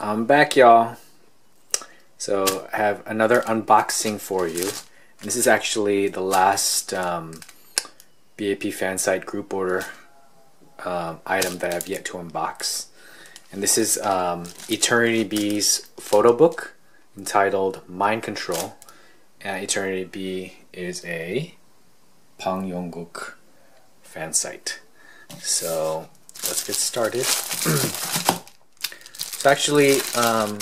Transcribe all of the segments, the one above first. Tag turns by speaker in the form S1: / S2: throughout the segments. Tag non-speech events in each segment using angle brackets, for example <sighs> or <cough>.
S1: I'm back, y'all. So I have another unboxing for you. This is actually the last um, BAP Fansite group order um, item that I've yet to unbox. And this is um, Eternity B's photo book entitled Mind Control. And Eternity B is a Bang Yongguk fan site. So let's get started. <clears throat> so actually, um,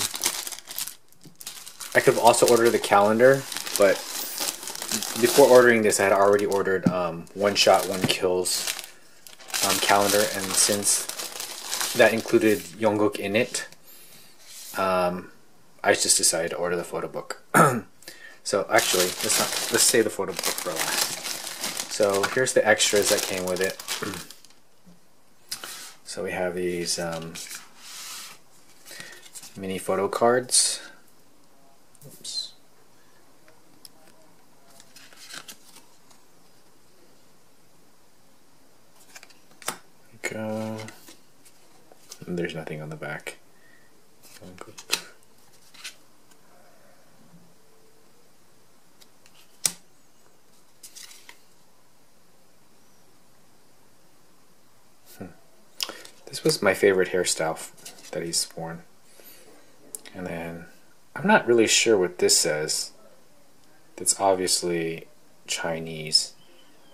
S1: I could have also ordered the calendar, but before ordering this, I had already ordered um, One Shot, One Kills um, calendar, and since that included Yongguk in it, um, I just decided to order the photo book. <clears throat> so actually, let's not let's save the photo book for last. So here's the extras that came with it. <clears throat> so we have these um, mini photo cards. Oops. Go. There's nothing on the back. Hmm. This was my favorite hairstyle that he's worn. And then, I'm not really sure what this says. It's obviously Chinese.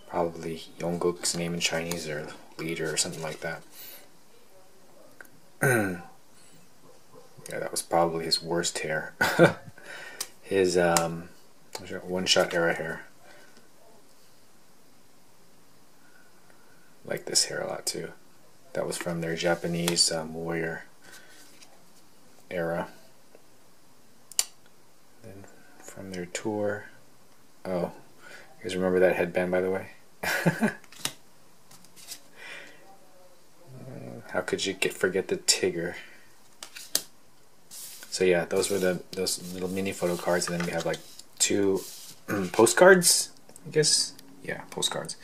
S1: Probably Yongguk's name in Chinese or leader or something like that. <clears throat> yeah, that was probably his worst hair. <laughs> his um, one-shot era hair. Like this hair a lot too. That was from their Japanese um, warrior era. From their tour. Oh, you guys remember that headband by the way? <laughs> How could you get forget the Tigger? So yeah, those were the those little mini photo cards, and then we have like two <clears throat> postcards. I guess yeah, postcards.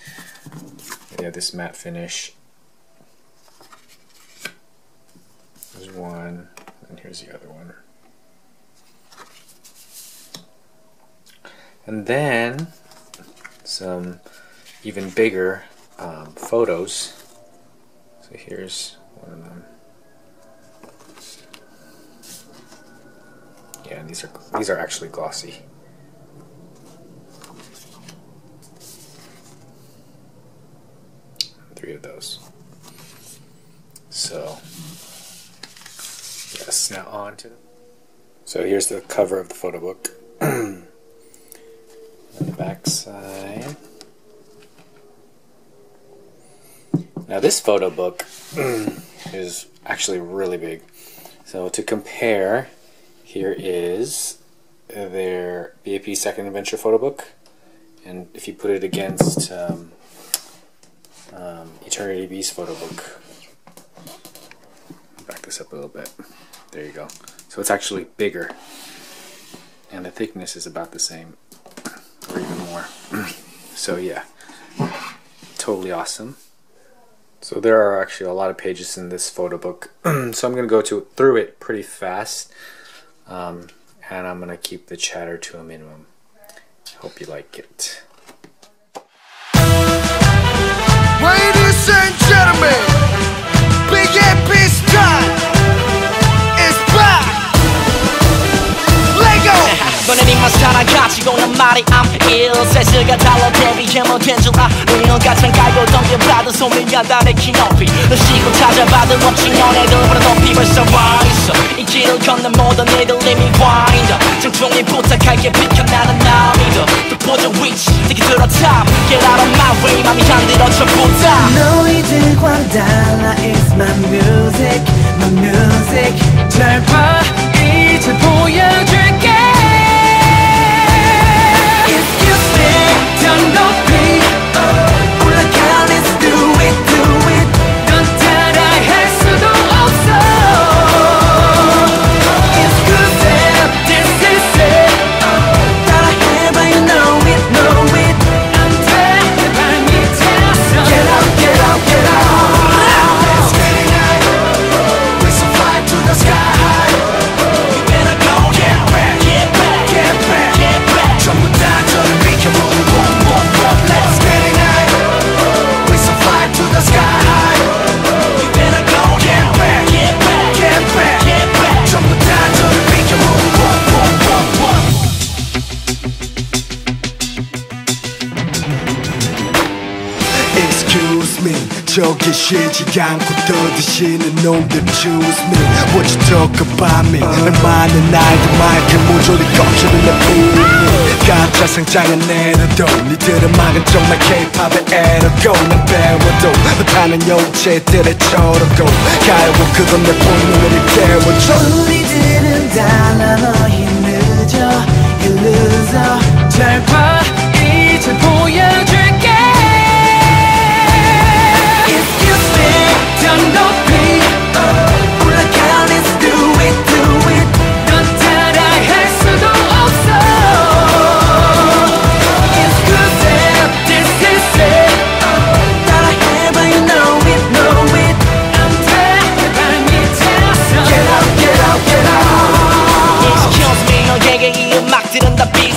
S1: Yeah, this matte finish There's one, and here's the other one. And then some even bigger um, photos. So here's one of them. Yeah, these are these are actually glossy. Three of those. So Yes, now on to. So here's the cover of the photo book. <clears throat> the back side. Now this photo book <clears throat> is actually really big. So to compare, here is their BAP Second Adventure photo book, and if you put it against um, um, Eternity B's photo book, back this up a little bit. There you go. So it's actually bigger. And the thickness is about the same, <clears throat> so yeah, totally awesome. So there are actually a lot of pages in this photo book. <clears throat> so I'm going to go to through it pretty fast. Um, and I'm going to keep the chatter to a minimum. Hope you like it.
S2: 살아가지고 난 말이 I'm ill 세스가 달라 데뷔해 못한 줄 알아 가창 깔고 덤벼봐도 소리가 다내 키높이. 너 시고 찾아봐도 없지 너네들보다 높이 벌써 와있어. 이 길을 걷는 모든 애들 이미 와인다 장풍이 부탁할게 비켜나는 나 믿어 또 보정 위치 되게 들어 top Get out of my way 맘이 간들어져 보다 너희들과 달라 It's my music my music
S3: 쉬지 않고 떠드시는 놈들 choose me. What you talk about me? 날 많은 날들 마이크 모조리 꺾이는 내 뿐이 가짜 상장은 내려도 니들은 막은 정말 K-팝의 에러고. 난 배워도 못하는 영체들의 저러고. 가요고 그건 내 본능을 깨워줘.
S2: 우리들은 달라 너희 늦어 You loser. 잘봐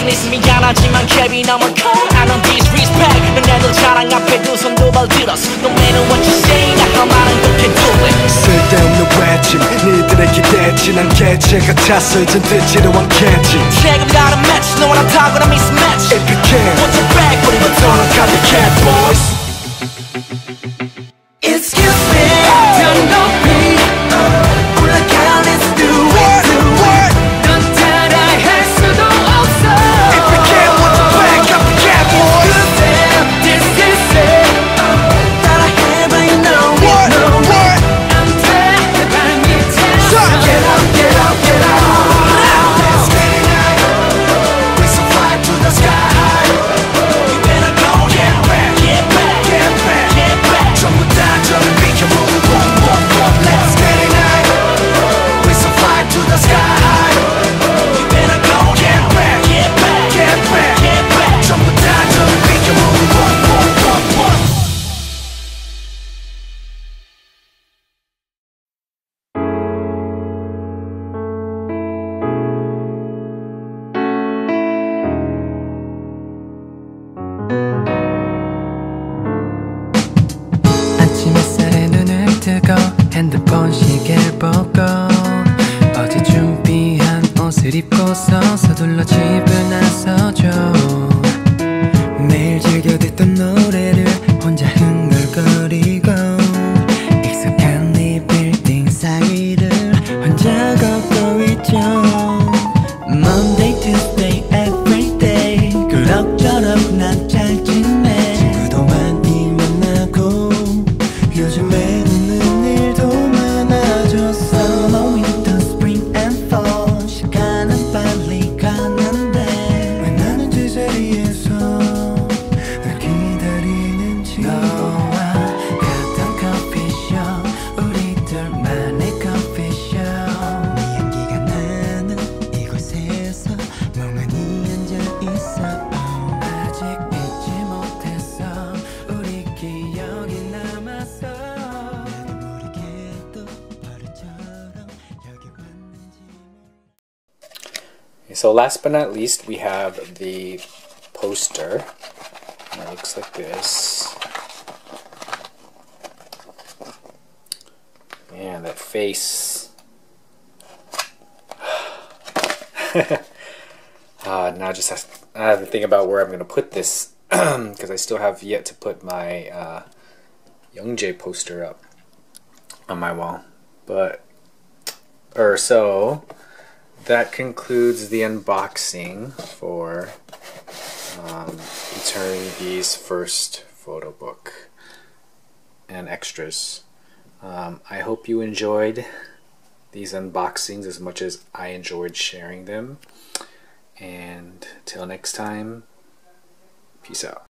S2: 비즈니스 미안하지만 캡이 너무 커 I don't disrespect 너네들 자랑 앞에 두손두발 들었어 No matter what you say 나할 말은 그렇게 do it.
S3: 쓸데없는 외침 니들의 기대치 난 개체 같아서 이젠 듣지도 않겠지.
S2: 지금 나는 match. 너랑 타고난 mismatch.
S3: If you can
S2: What's your back
S4: 나서죠
S1: So last but not least, we have the poster. And it looks like this. And that face. uh, <sighs> now I just have, I have to think about where I'm going to put this <clears throat> because I still have yet to put my uh, Youngjae poster up on my wall. But, or so, that concludes the unboxing for um, Eternity's first photo book and extras. Um, I hope you enjoyed these unboxings as much as I enjoyed sharing them. And till next time, peace out.